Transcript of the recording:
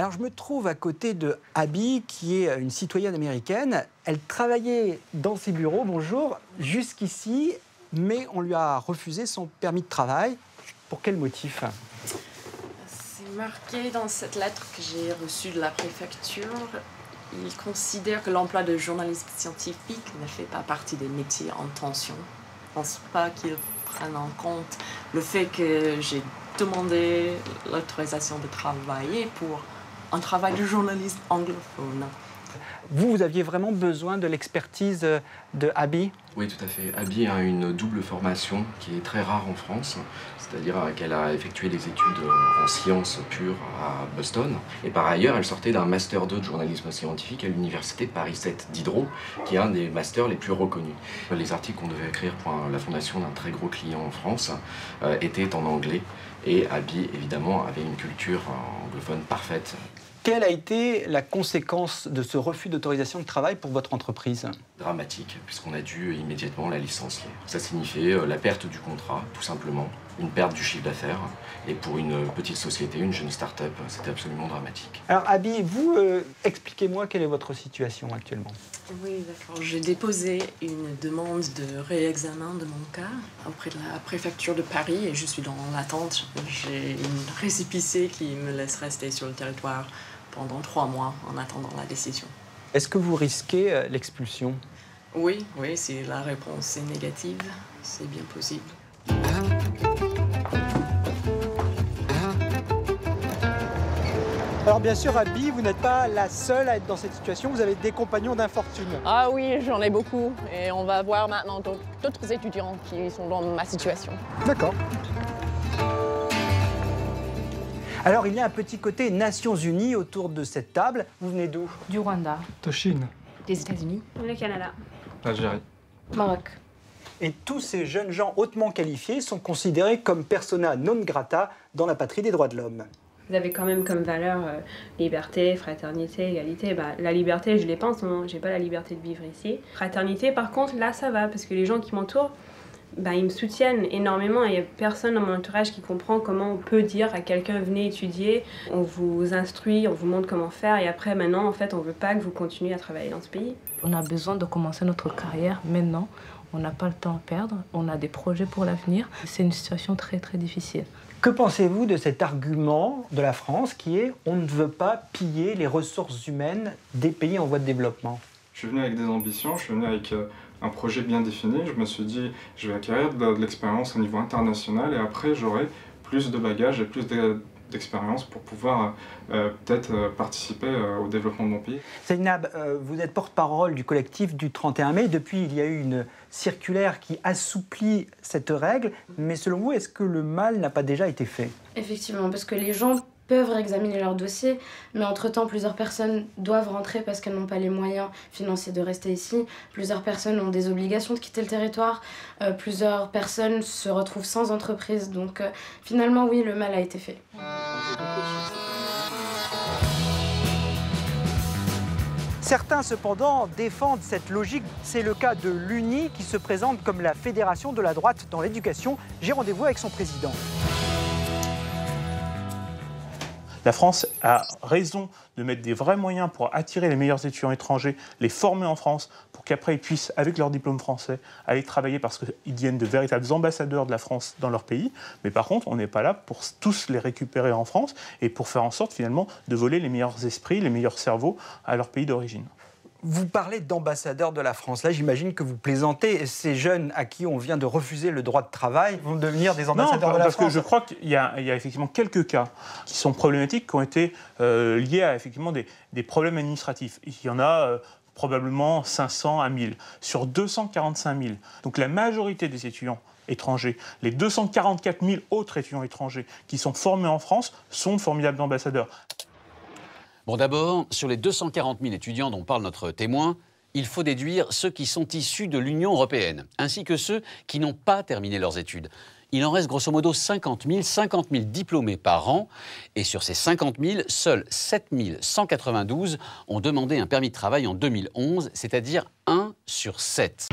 Alors je me trouve à côté de Abby, qui est une citoyenne américaine. Elle travaillait dans ses bureaux, bonjour, jusqu'ici, mais on lui a refusé son permis de travail. Pour quel motif? C'est marqué dans cette lettre que j'ai reçue de la préfecture. Il considère que l'emploi de journaliste scientifique ne fait pas partie des métiers en tension. Je ne pense pas qu'il prenne en compte le fait que j'ai demandé l'autorisation de travailler pour un travail de journaliste anglophone. Vous, vous aviez vraiment besoin de l'expertise de Abby Oui, tout à fait. Abby a une double formation qui est très rare en France, c'est-à-dire qu'elle a effectué des études en sciences pures à Boston, et par ailleurs, elle sortait d'un master 2 de journalisme scientifique à l'université Paris 7 Diderot, qui est un des masters les plus reconnus. Les articles qu'on devait écrire pour la fondation d'un très gros client en France euh, étaient en anglais, et Abby, évidemment, avait une culture anglophone parfaite. Quelle a été la conséquence de ce refus d'autorisation de travail pour votre entreprise? Dramatique, puisqu'on a dû immédiatement la licencier. Ça signifiait euh, la perte du contrat, tout simplement, une perte du chiffre d'affaires. Et pour une petite société, une jeune start-up, c'était absolument dramatique. Alors, Abby, vous, euh, expliquez-moi quelle est votre situation actuellement. Oui, d'accord. J'ai déposé une demande de réexamen de mon cas auprès de la préfecture de Paris et je suis dans l'attente. J'ai une récipicée qui me laisse rester sur le territoire pendant trois mois en attendant la décision. Est-ce que vous risquez euh, l'expulsion? Oui, oui, si la réponse est négative, c'est bien possible. Alors bien sûr, Abby, vous n'êtes pas la seule à être dans cette situation, vous avez des compagnons d'infortune. Ah oui, j'en ai beaucoup. Et on va voir maintenant d'autres étudiants qui sont dans ma situation. D'accord. Alors il y a un petit côté Nations Unies autour de cette table. Vous venez d'où? Du Rwanda. De Chine. Des États-Unis. Le Canada. Algérie. Maroc. Et tous ces jeunes gens hautement qualifiés sont considérés comme persona non grata dans la patrie des droits de l'homme. Vous avez quand même comme valeur euh, liberté, fraternité, égalité. Bah, la liberté, je l'ai pas en ce moment. J'ai pas la liberté de vivre ici. Fraternité, par contre, là, ça va parce que les gens qui m'entourent, bah, ils me soutiennent énormément il n'y a personne dans mon entourage qui comprend comment on peut dire à quelqu'un venez étudier, on vous instruit, on vous montre comment faire et après maintenant en fait on veut pas que vous continuiez à travailler dans ce pays. On a besoin de commencer notre carrière maintenant. On n'a pas le temps à perdre, on a des projets pour l'avenir. C'est une situation très très difficile. Que pensez-vous de cet argument de la France qui est on ne veut pas piller les ressources humaines des pays en voie de développement Je suis venu avec des ambitions, je suis venu avec euh, un projet bien défini. Je me suis dit, je vais acquérir de, l'expérience au niveau international et après j'aurai plus de bagages et plus d'expérience pour pouvoir euh, peut-être euh, participer au développement de mon pays. Zainab, vous êtes porte-parole du collectif du 31 mai. Depuis, il y a eu une circulaire qui assouplit cette règle. Mais selon vous, est-ce que le mal n'a pas déjà été fait? Effectivement, parce que les gens peuvent réexaminer leur dossier, mais entre-temps, plusieurs personnes doivent rentrer parce qu'elles n'ont pas les moyens financiers de rester ici. Plusieurs personnes ont des obligations de quitter le territoire. Euh, plusieurs personnes se retrouvent sans entreprise. Donc euh, finalement, oui, le mal a été fait. Certains, cependant, défendent cette logique. C'est le cas de l'UNI qui se présente comme la fédération de la droite dans l'éducation. J'ai rendez-vous avec son président. La France a raison de mettre des vrais moyens pour attirer les meilleurs étudiants étrangers, les former en France, pour qu'après ils puissent, avec leur diplôme français, aller travailler parce qu'ils deviennent de véritables ambassadeurs de la France dans leur pays. Mais par contre, on n'est pas là pour tous les récupérer en France et pour faire en sorte finalement de voler les meilleurs esprits, les meilleurs cerveaux à leur pays d'origine. Vous parlez d'ambassadeurs de la France. Là, j'imagine que vous plaisantez. Ces jeunes à qui on vient de refuser le droit de travail vont devenir des ambassadeurs de la France. Parce que je crois qu'il y, a effectivement quelques cas qui sont problématiques, qui ont été euh, liés à effectivement des, problèmes administratifs. Il y en a euh, probablement 500 à 1000 sur 245 000. Donc la majorité des étudiants étrangers, les 244 000 autres étudiants étrangers qui sont formés en France sont de formidables ambassadeurs. Bon, d'abord, sur les 240 000 étudiants dont parle notre témoin, il faut déduire ceux qui sont issus de l'Union européenne, ainsi que ceux qui n'ont pas terminé leurs études. Il en reste grosso modo 50 000, 50 000 diplômés par an, et sur ces 50 000, seuls 7 192 ont demandé un permis de travail en 2011, c'est-à-dire 1 sur 7.